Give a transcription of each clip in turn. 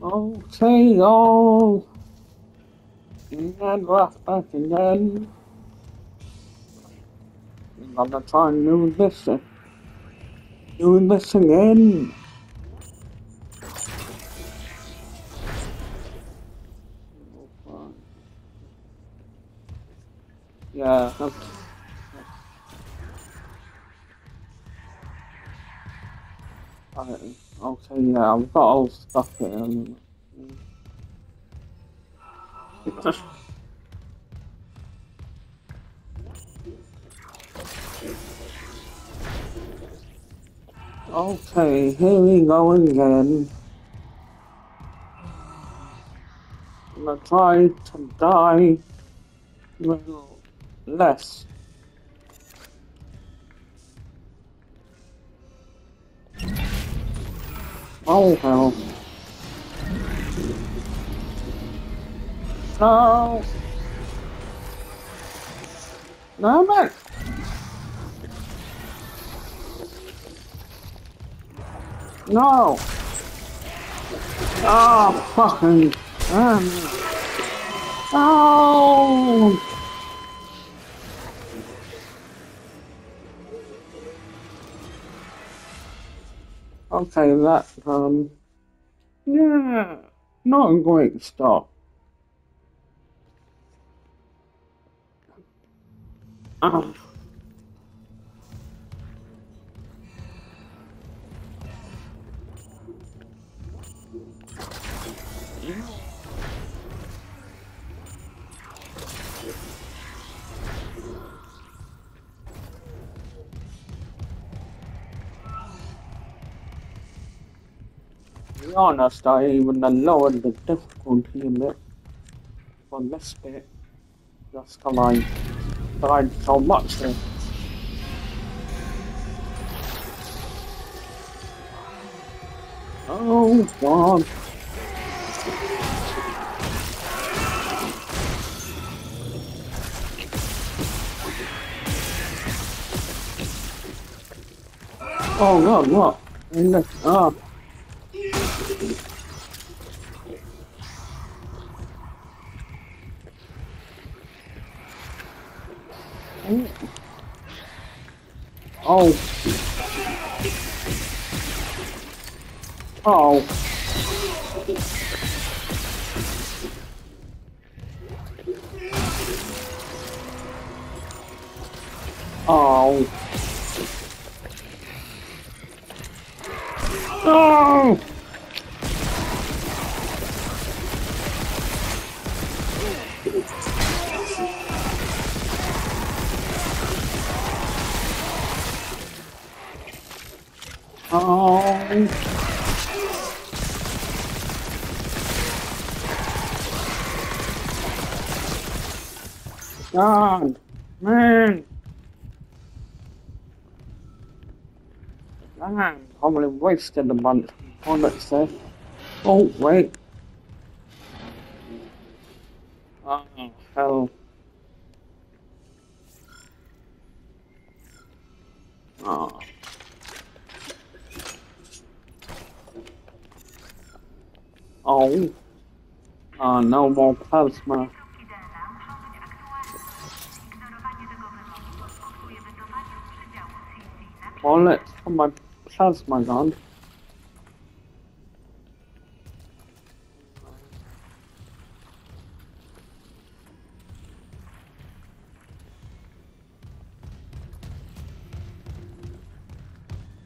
Okay, all. And left back again. Try and do this. Doing this again. Yeah, that's, I, okay, yeah, I've got all stuff here. Okay, here we go again. I'm gonna try to die a little less. Oh hell. No! No, man! No! Oh, fucking. Um, oh! Okay, that, um. Yeah, not a great start. Ah. Honest, I even lowered the difficulty a bit for this bit. Just to like tried so much here. Oh god. Oh god, what? In the, Oh. Oh. God, man. Man, probably wasted a bunch of bullets there. Oh, wait. Oh, hell. Oh. Oh. Oh, no more plasma. Bullets from my plasma gun.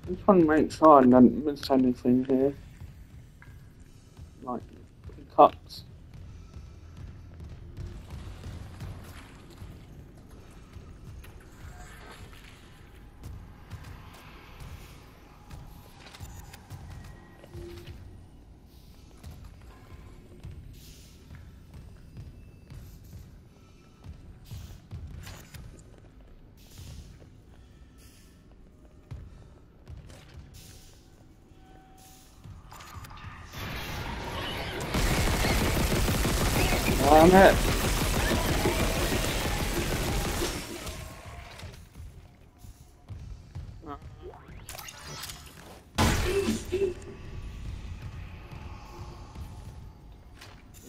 I'm trying to make sure I don't miss anything here. Like, cuts. Damn it.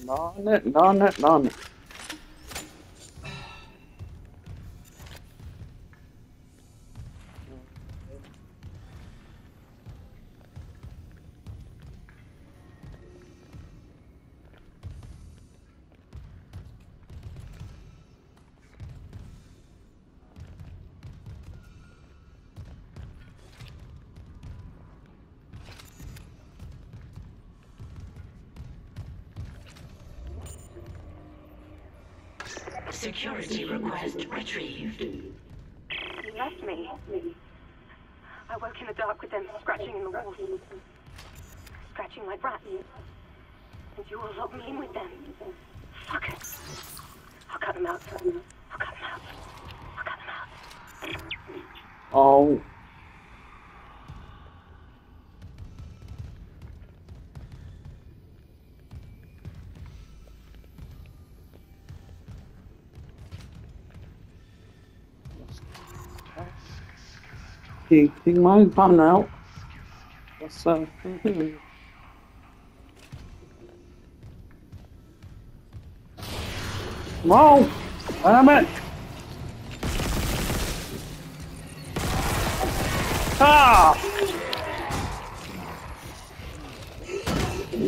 Darn it, darn it, it. Security request retrieved. He left me. I woke in the dark with them scratching in the walls. Scratching like rats. And you all locked me in with them. Fuck it. I'll cut them out. I'll cut them out. I'll cut them out. Oh. Taking my gun out. What's up? Damn it! Ah!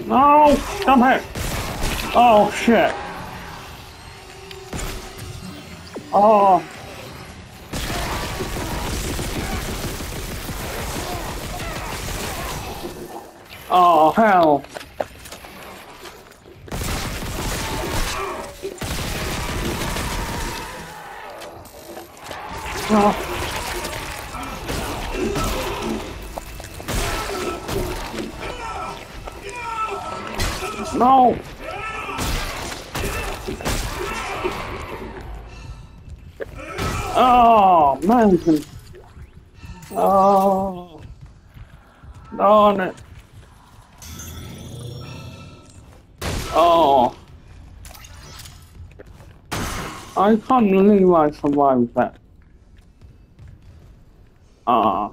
No! Come here! Oh shit! Oh! Oh hell! Oh. No! Oh, man. Oh. Darn it. Oh. I can't believe I survived that. Ah.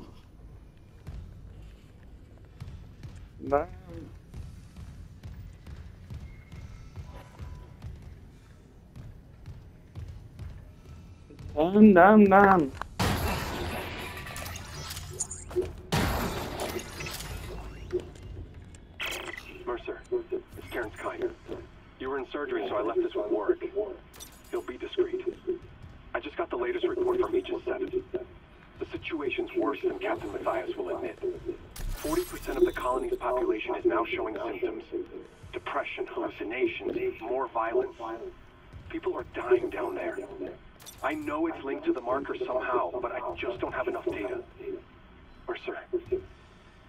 Damn. Damn, damn, damn. Were in surgery, so I left this with Warwick. He'll be discreet. I just got the latest report from Aegis 7. The situation's worse than Captain Matthias will admit. 40% of the colony's population is now showing symptoms. Depression, hallucinations, more violence. People are dying down there. I know it's linked to the marker somehow, but I just don't have enough data. Mercer,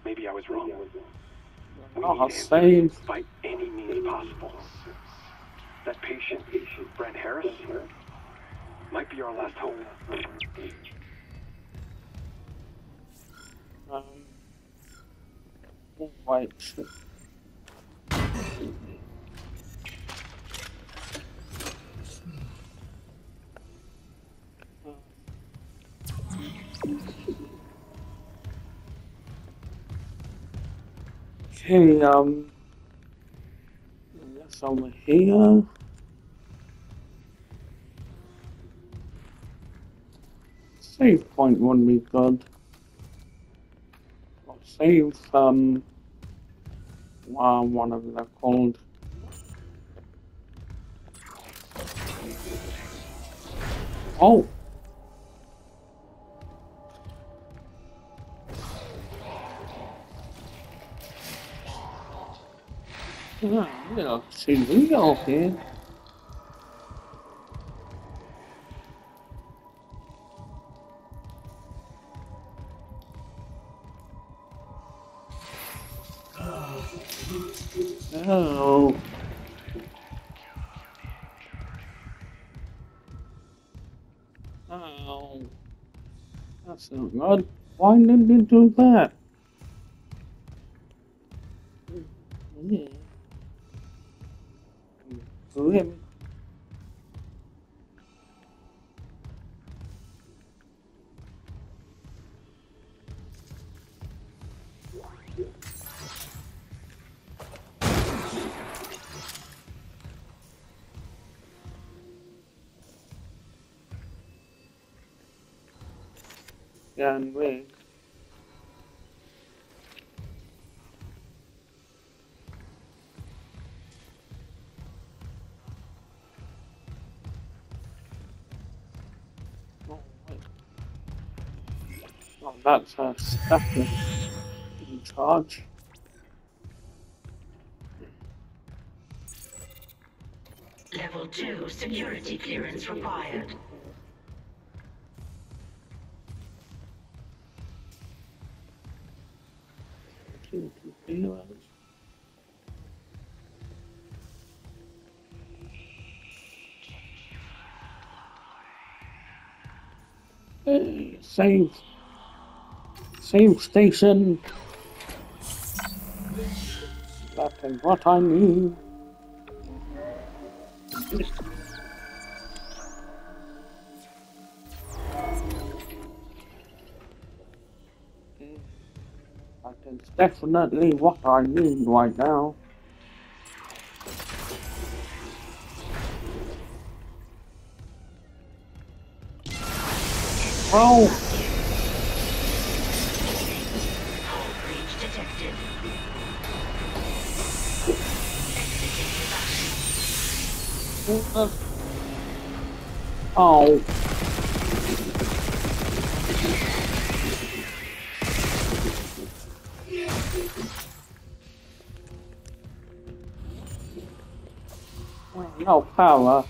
maybe I was wrong. We Oh, need answers save. by any means possible. That patient, Brent Harris, might be our last hope. Um, wait. Okay, um, that's over here. Save point wouldn't be good. I'll save um uh, one of them called Oh Yeah, yeah, see Leo here. Oh, Not good. Why did you do that? Again, rig. Oh. That's a special in charge. Level 2 security clearance required. Save. Save station. That is what I need. That is definitely what I need right now. Oh, breach detected. oh. No power.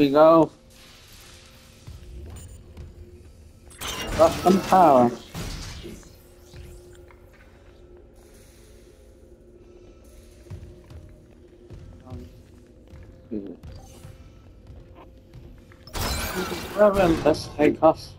We go. Got some power. Um. Where will take us?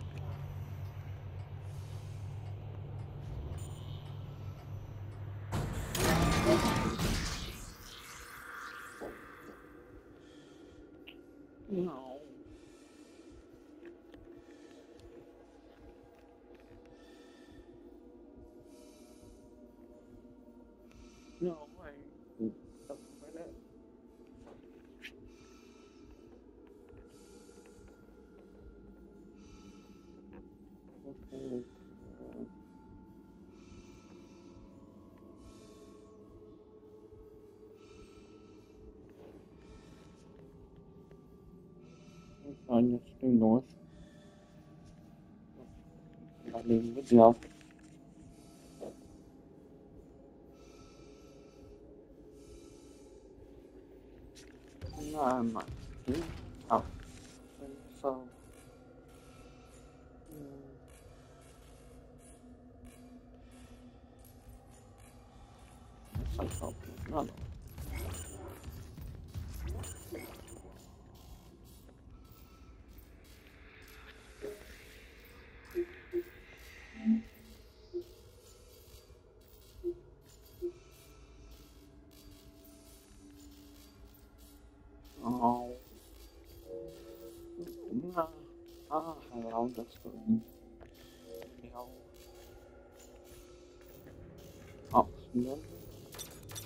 Fine, let's north. I mean, with the Oh. No. Ah, hello, that's good. No.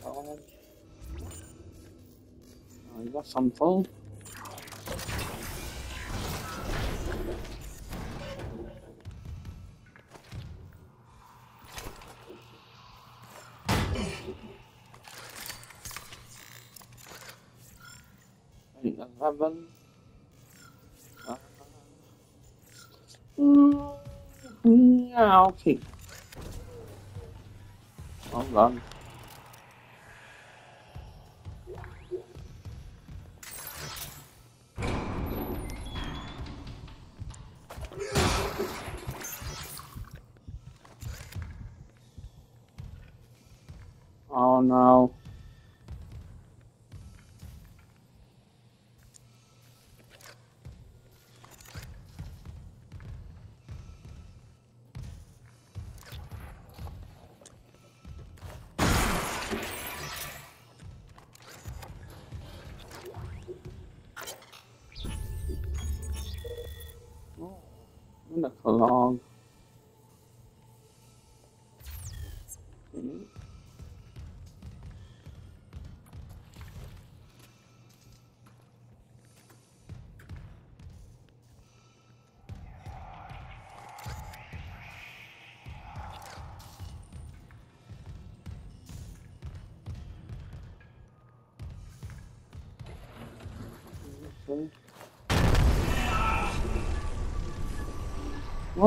Oh. I got some full. Eleven. Uh, yeah, okay. Hold on. Oh no. And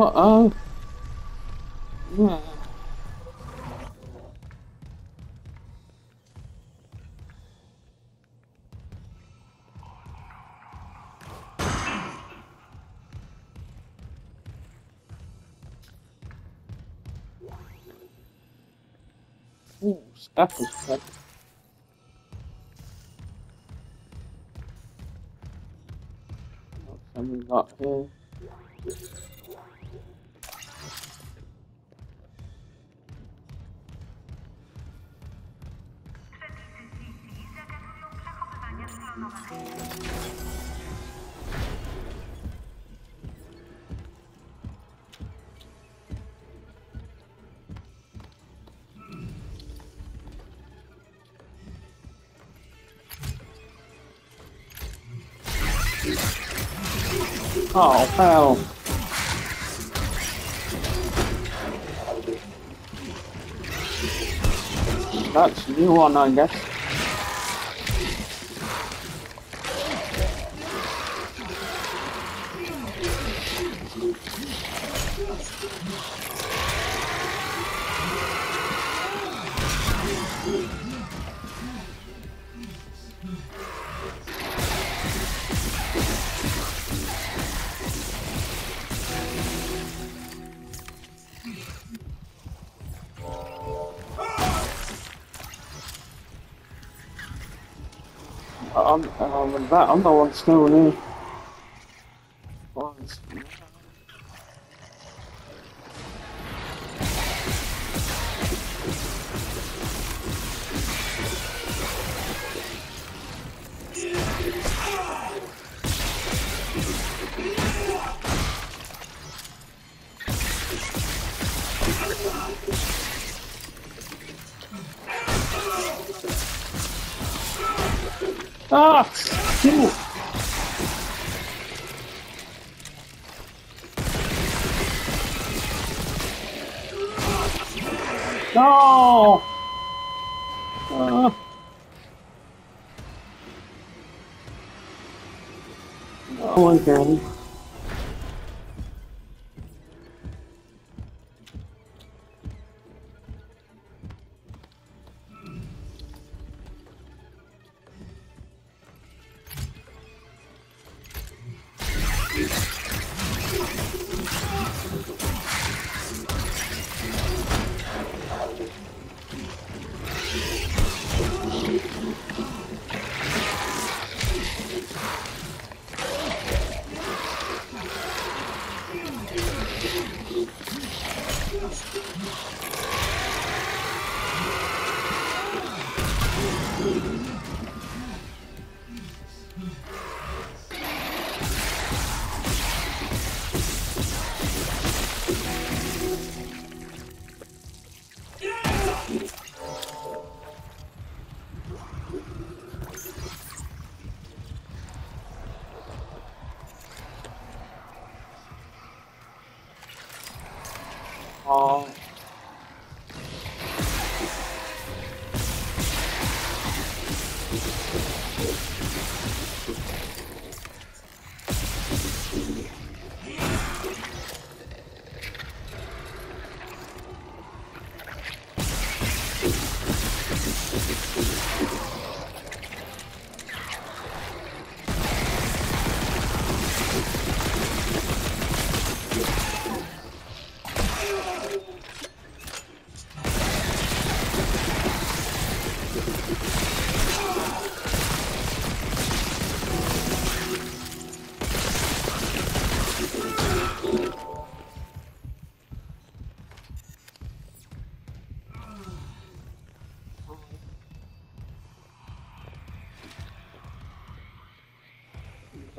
What? Oh. Yeah. Ooh, stuff is got here? Oh, hell. That's new one, I guess. That other one's still there. Was. Ah! Phew. No! Ah. Oh my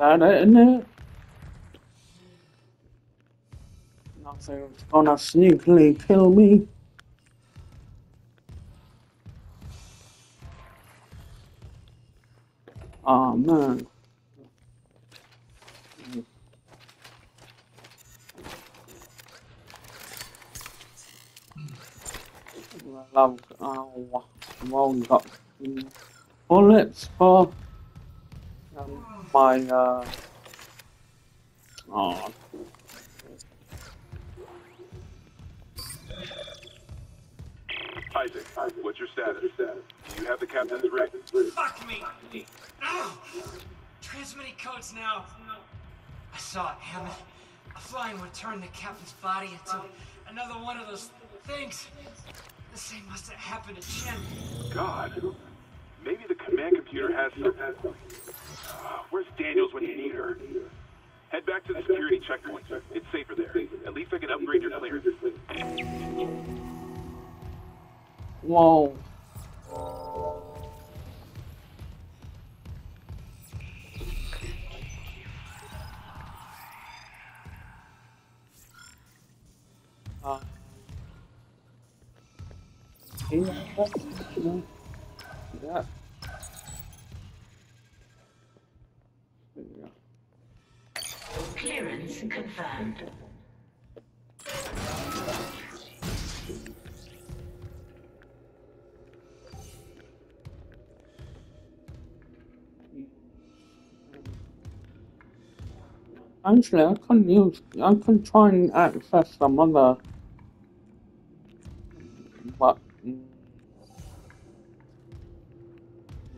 Is that uh, it? Uh, Something's gonna sneakily kill me. Oh man. I've oh, well got bullets for my uh oh Isaac, what's your status? Do you have the captain's rig? Fuck me! Ow! Transmitting codes now. I saw it, Hammond. A flying would turn the captain's body into another one of those things. The same must have happened to Chen. God. Maybe the command computer has some. Whoa. Actually, I can use, I can try and access some other, but no,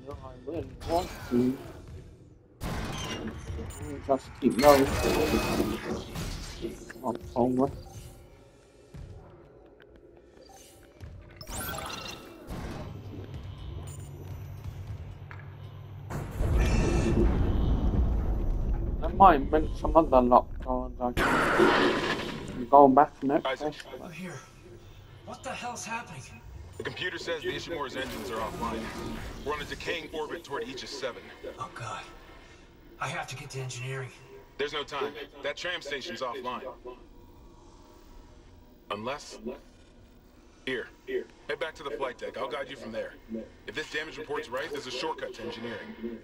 I really want to. Just keep those up forward. I might make some other lock doors. I can go back and access. Isaac. Oh, here. What the hell's happening? The computer says the Ishimura's engines are offline. We're on a decaying orbit toward Aegis 7. Oh, God. I have to get to engineering. There's no time. That tram station's offline. Unless... Here. Head back to the flight deck. I'll guide you from there. If this damage report's right, there's a shortcut to engineering.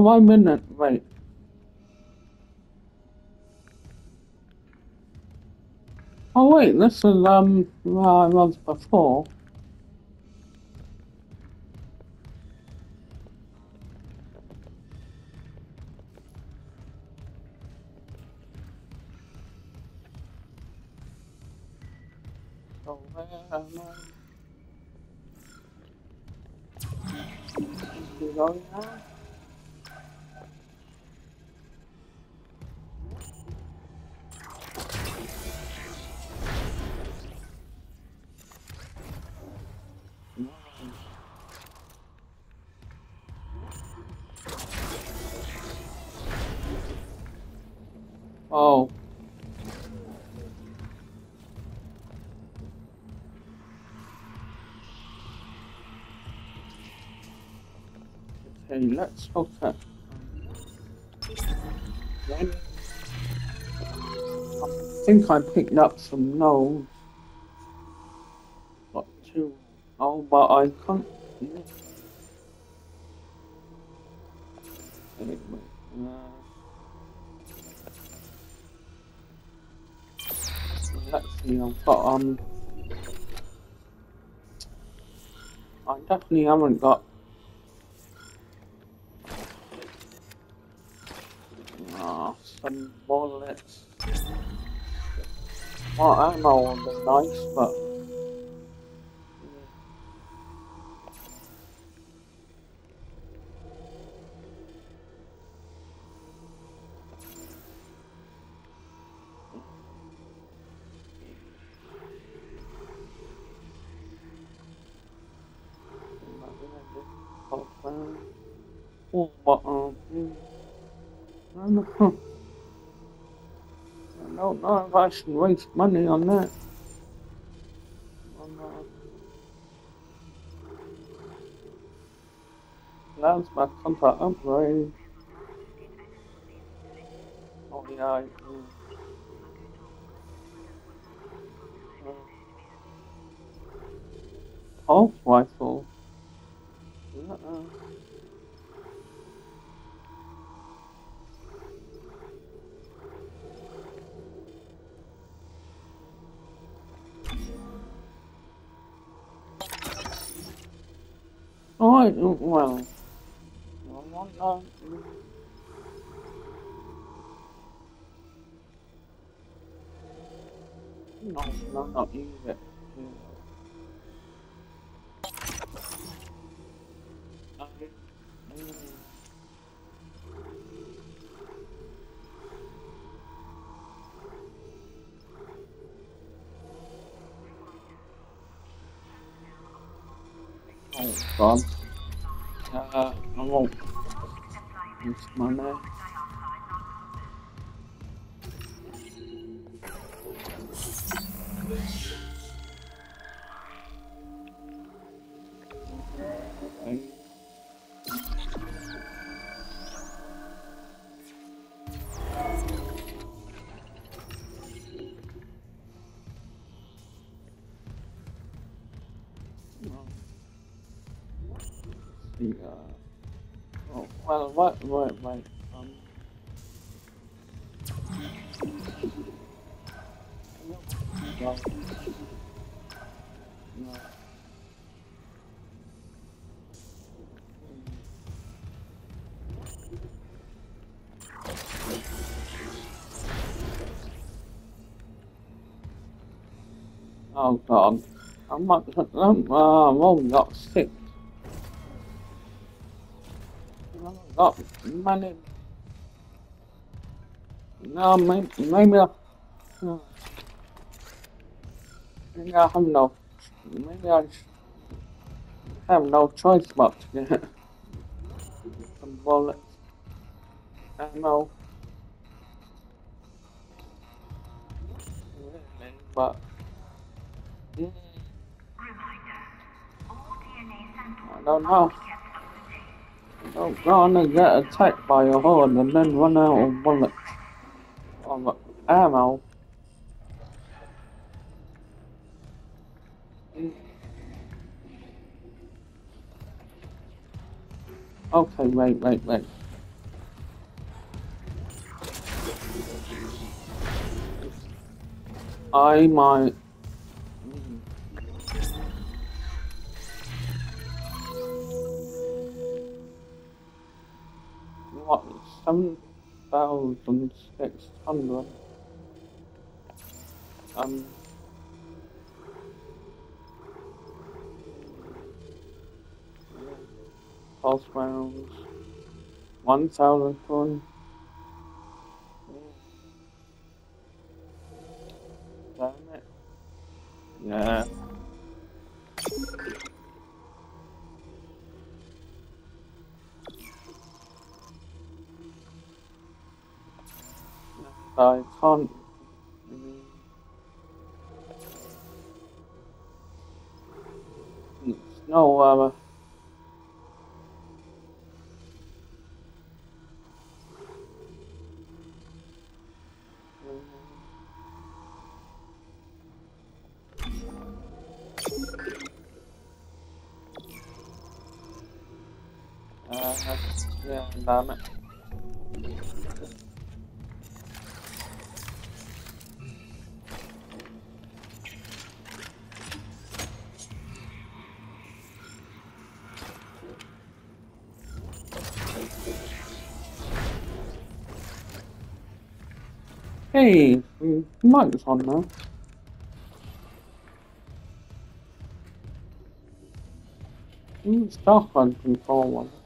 One minute. Wait. Oh wait, this is um where I was before. Okay, let's then I think I picked up some nodes. Got two. Oh, but I can't. Anyway, uh, let's. I've got um. I definitely haven't got. Ah, some bullets. Well, ammo would be nice, but. If I should waste money on that. Uh, That's my contract upgrade. Oh yeah. Uh, Pulse rifle. Uh-uh. Oh, I, well, no, no, no. No, God. Uh, I won't money. Okay. Uh, I've only got six. I've got money. No, maybe, maybe I, uh, maybe I have no, maybe I have no choice but to get some bullets. Ammo. But, mm, I don't know. kept up to get attacked by a horde and then run out of bullets. Of ammo. Mm. Okay, wait, wait, wait. I might. Seven thousand six hundred. Um. Pulse rounds. One thousand coin. Damn it. Yeah. I can't. no uh, uh, yeah, damn Hey, mm, mic's on now. Mm, on control one.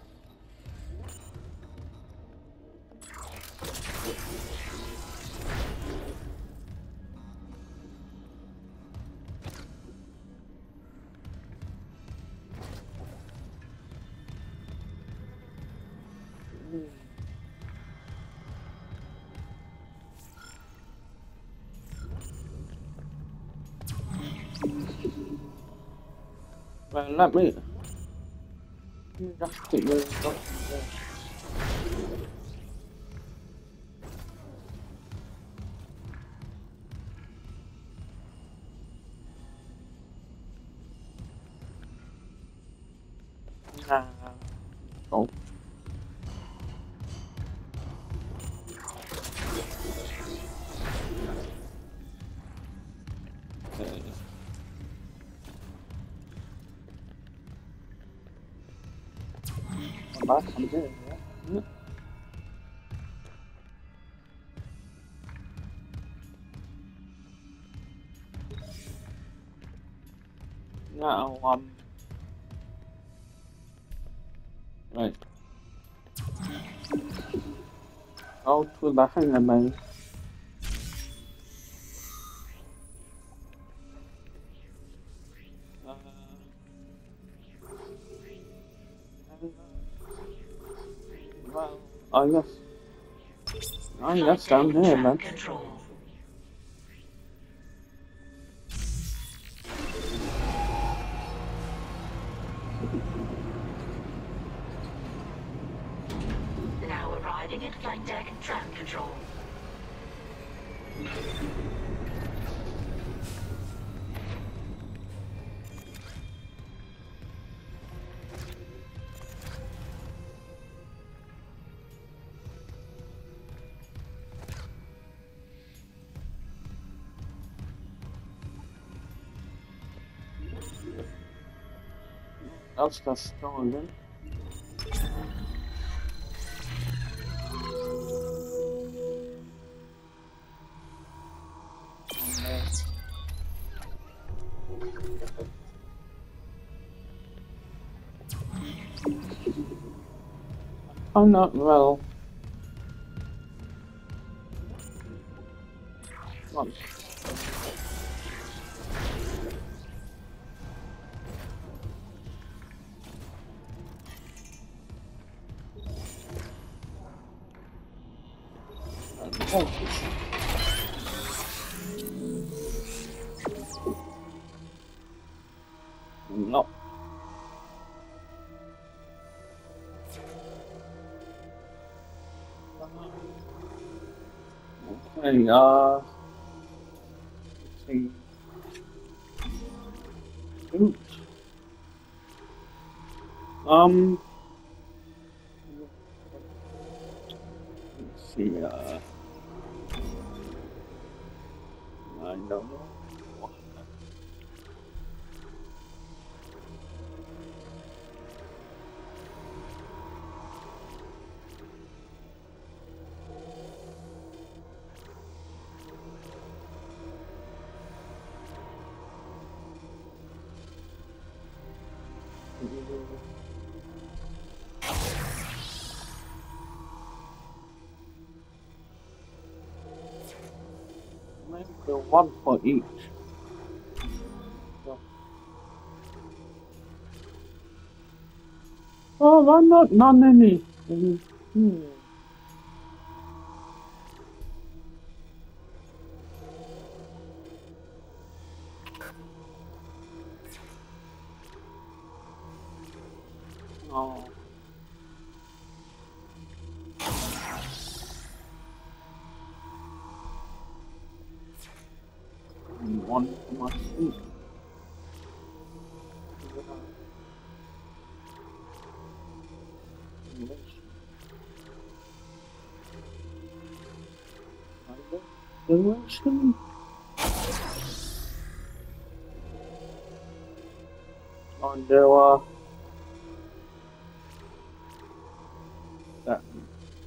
Let me. Let me Come back, I'm there, yeah. Um, right. Go to the hangar I guess. I guess down here, man. Control. The stolen. I'm not well. Come on. Okay, uh. Shoot. Um, each. Oh, why not none any? Hmm. Oh. One my suit. Direction. On there, uh, that,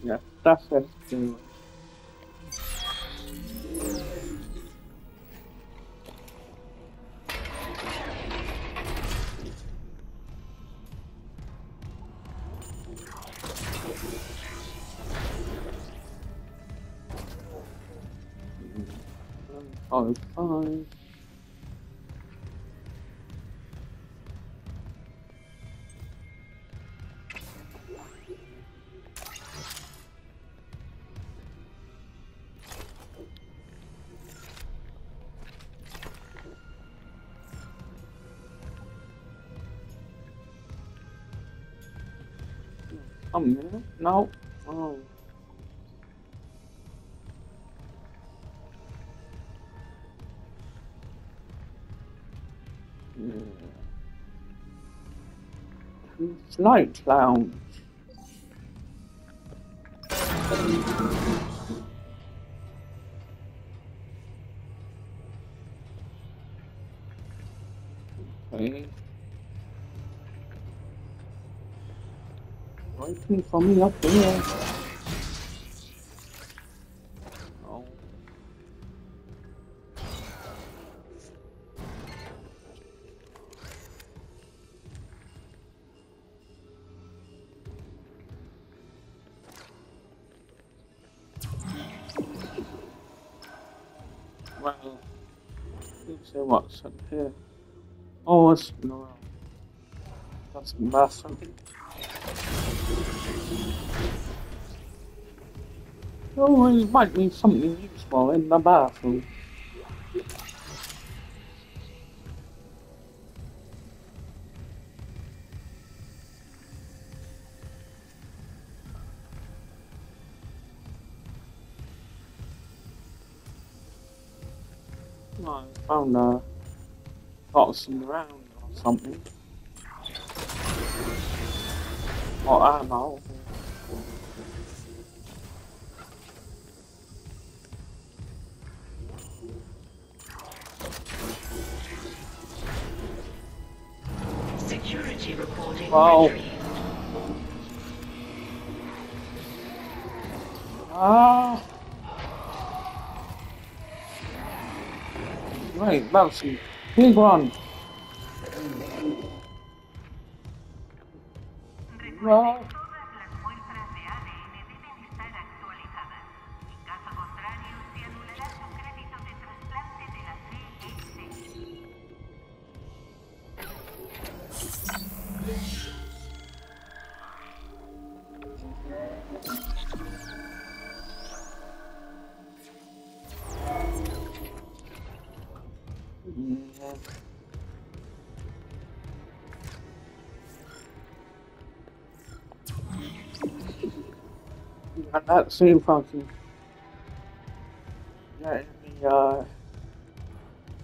yeah, that's. Flight lounge. Okay. Waiting for me up there. Here. Oh, it's no. That's. Oh, it might be something useful in the bathroom. Toxin around or something. Or ammo. Security reporting Wow. Ah. Right, bouncy. Big one. Recuerde, That same function. Get the uh,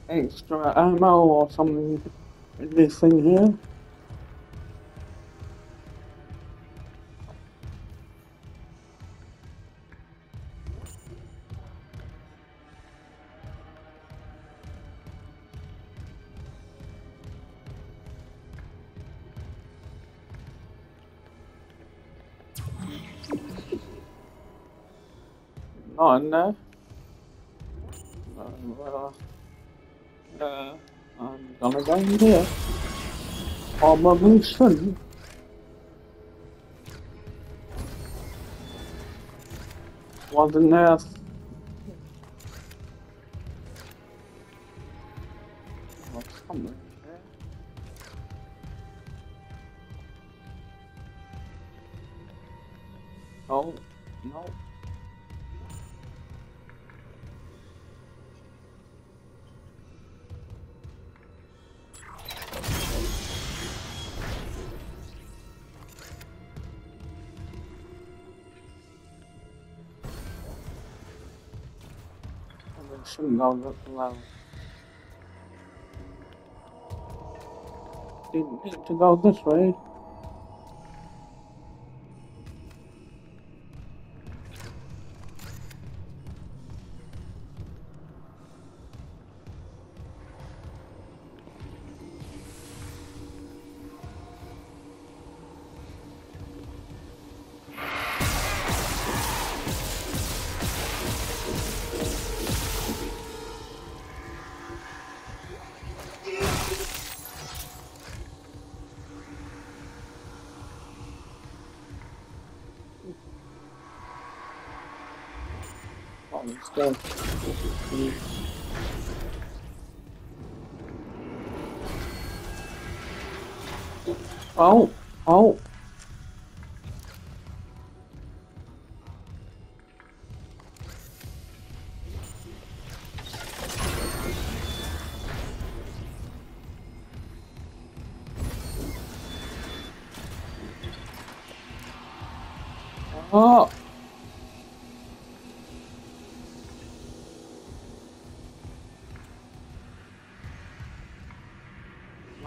extra ammo or something in this thing here. In there. Uh, well, uh, I'm gonna go in here. Probably shouldn't. Wasn't there? Shouldn't go that low. Didn't need to go this way. Go. Oh, oh.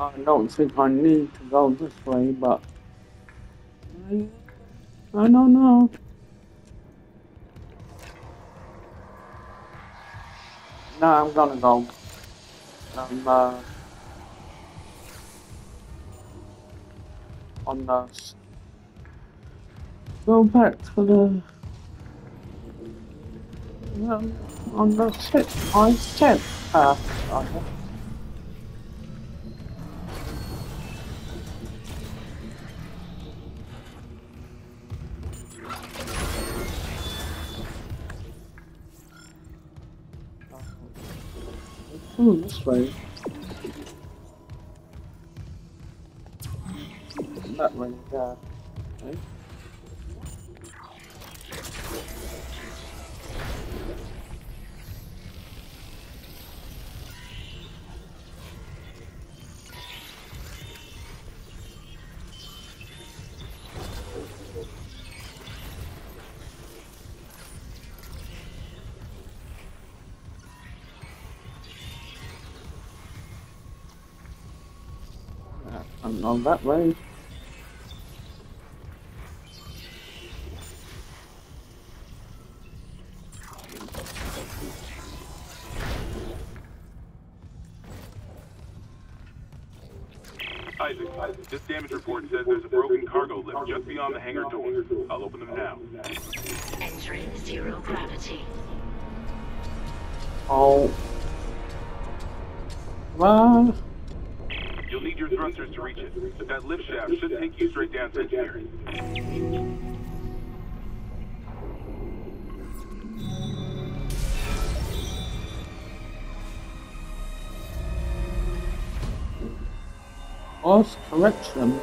I don't think I need to go this way, but I, I don't know. No, I'm gonna go. I'm uh, on the go back to the um, on the tip. I tip path. This way. That way, yeah. Okay. On that way. Isaac, this damage report says there's a broken cargo lift just beyond the hangar door. I'll open them now. Entering zero gravity. Oh. Well, You'll need your thrusters to reach it, but that lift shaft should take you straight down to engineering. course correction.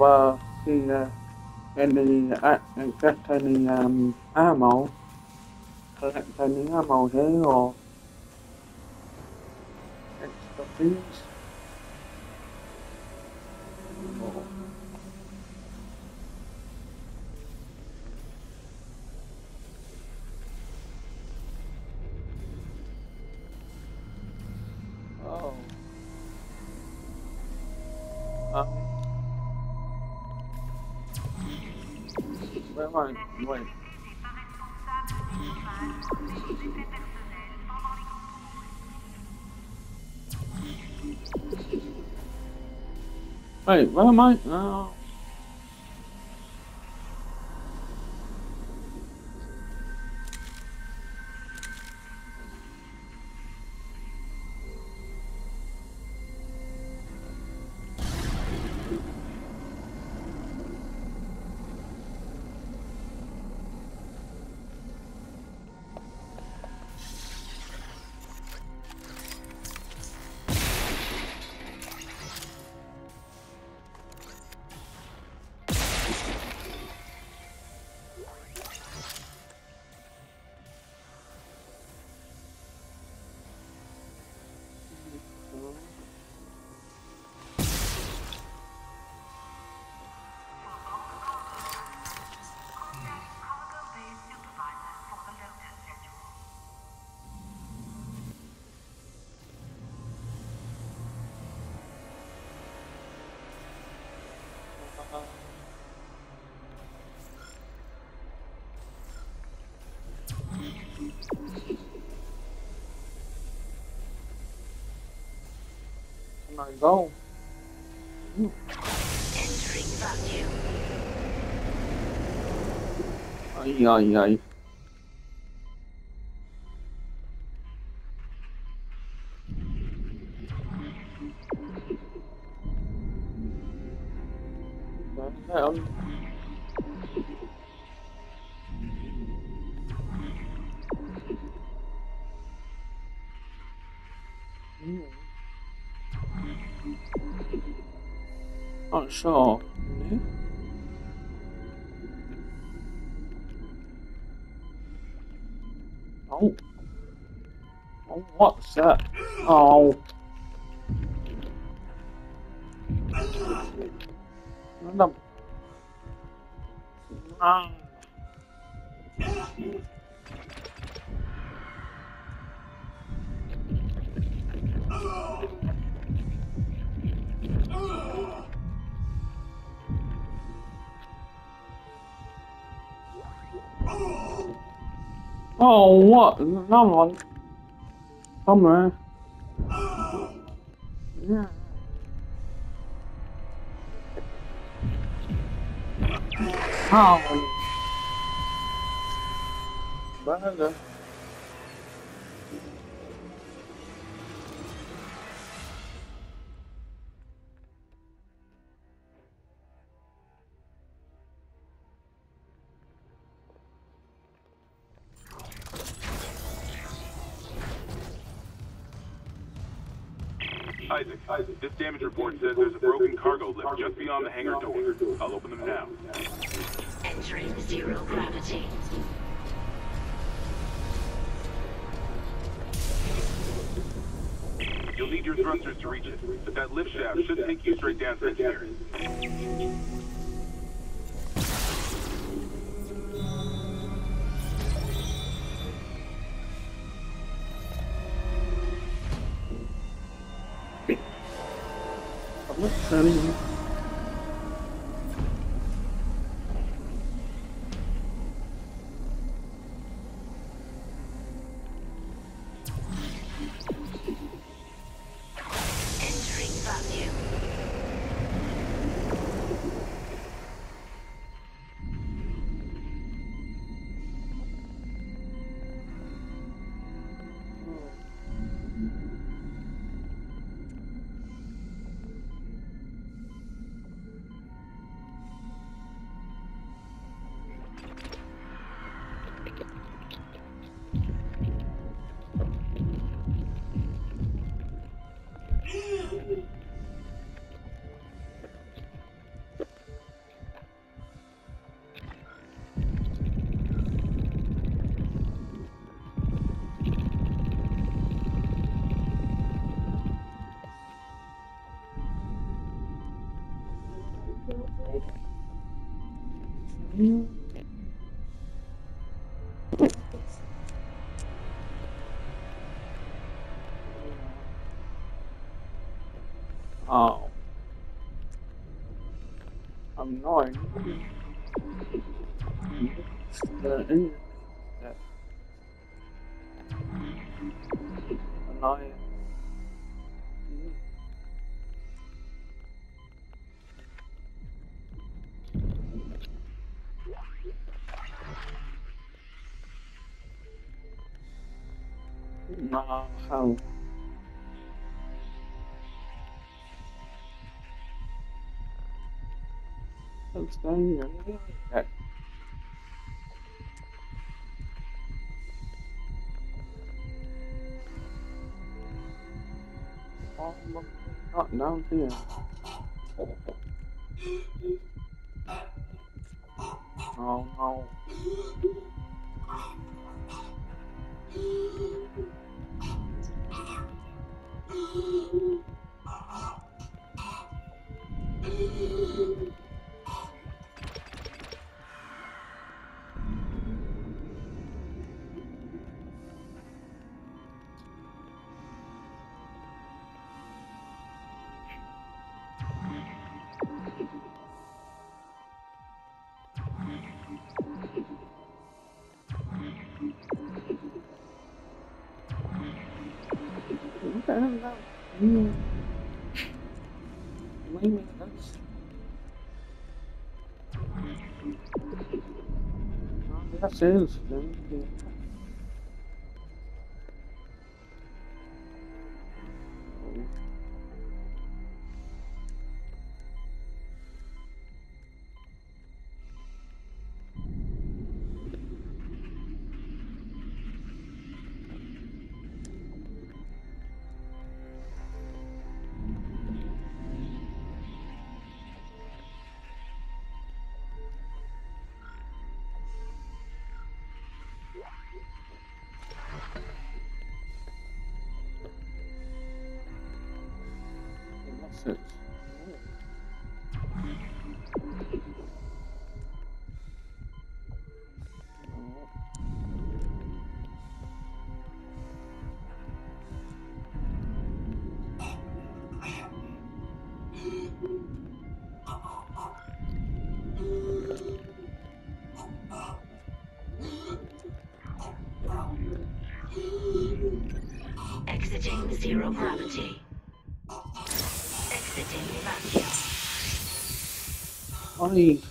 Of uh, the uh, any uh, get any um, ammo, collect any ammo here or extra pendant les contrôles. Wait, where am I? Can I go? Entering Sure. Oh. Oh, what's that? Oh. What? Another one. Somewhere. Yeah. Oh. Burger. Isaac, Isaac, this damage report says there's a broken cargo lift just beyond the hangar door. I'll open them now. Entering zero gravity. You'll need your thrusters to reach it, but that lift shaft should take you straight down to engineering. I'm Oh. I'm internet. Annoying. Let's go here. Okay. Oh, not down. não não não Deus. Não, graças a Deus. I.